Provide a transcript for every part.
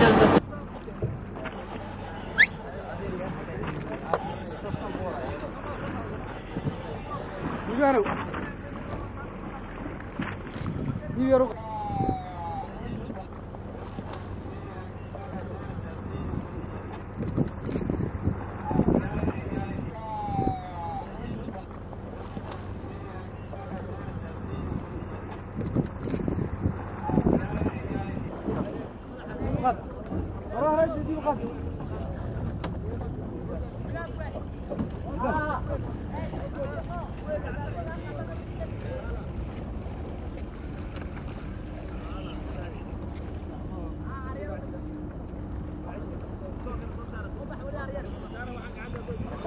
да, да, да.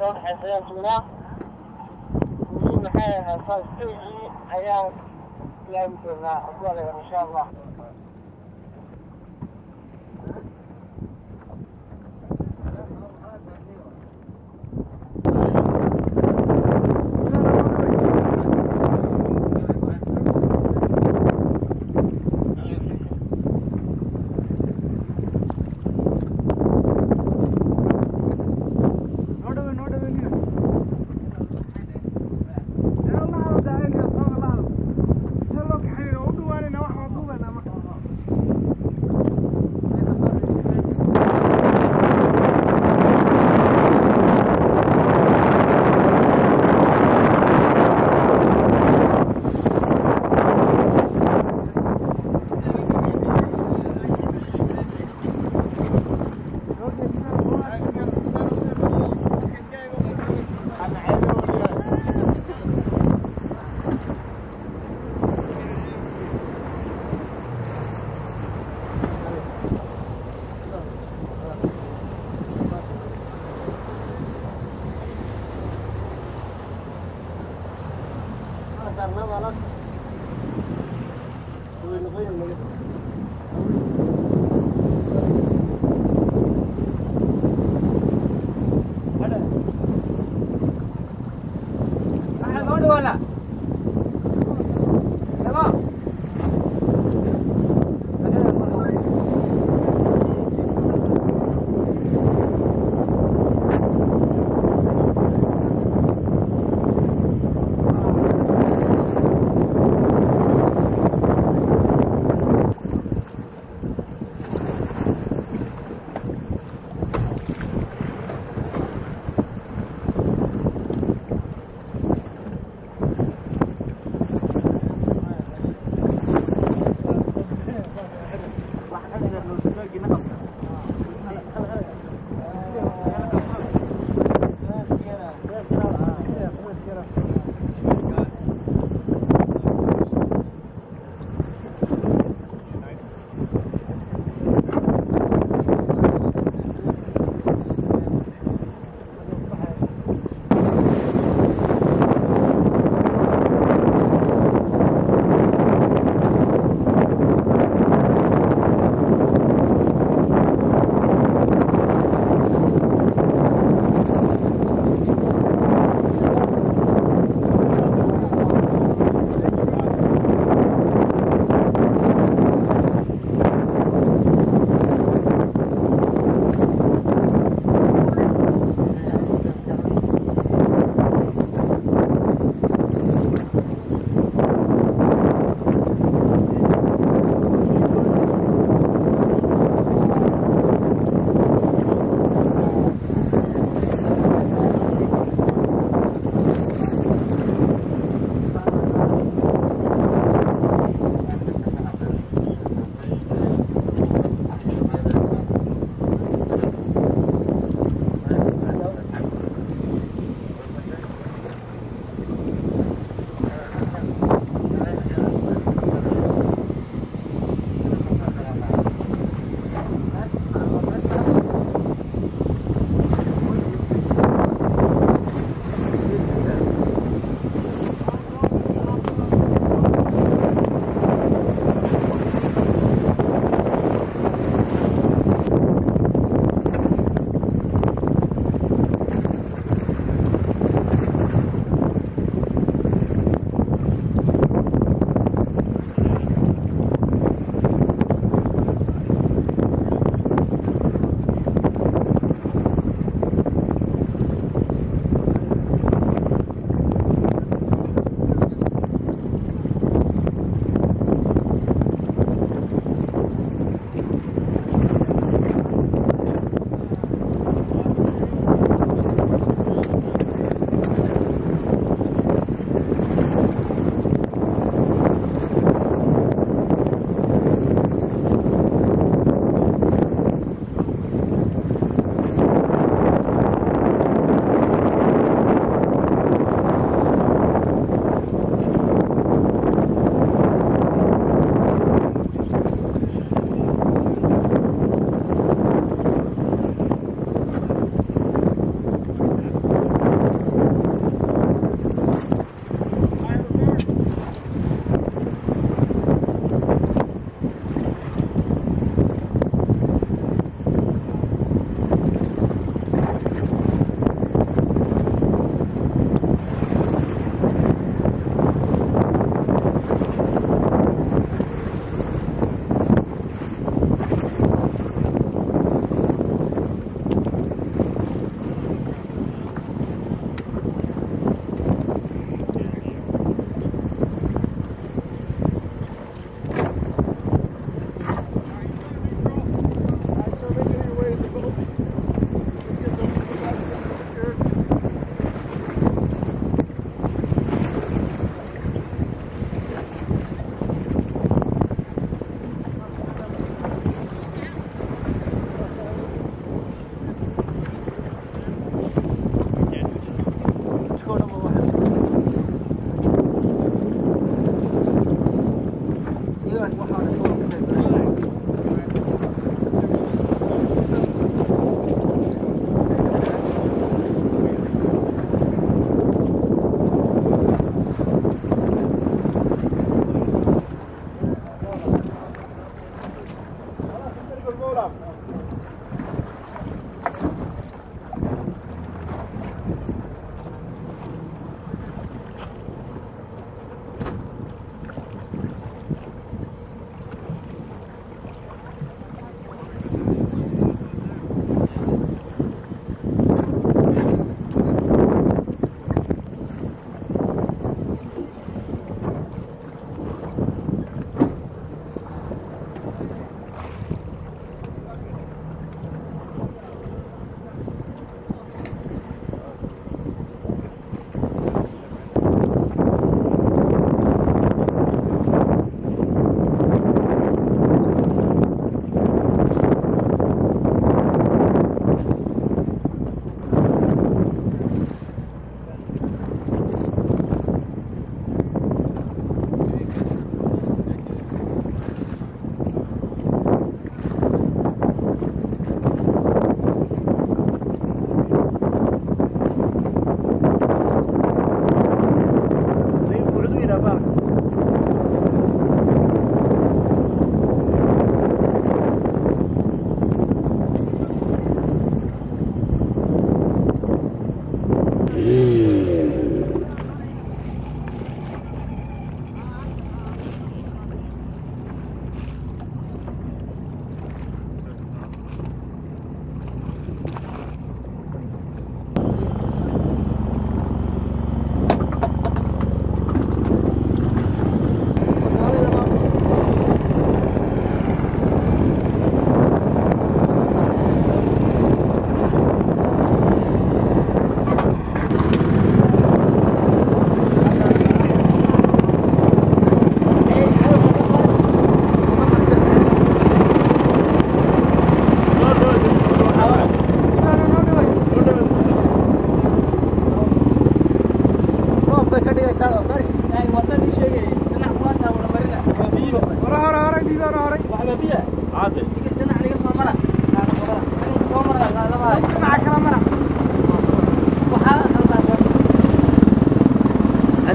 车还是要租呢？你还还算最低还要两千啊，过来个项目。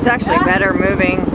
It's actually better moving.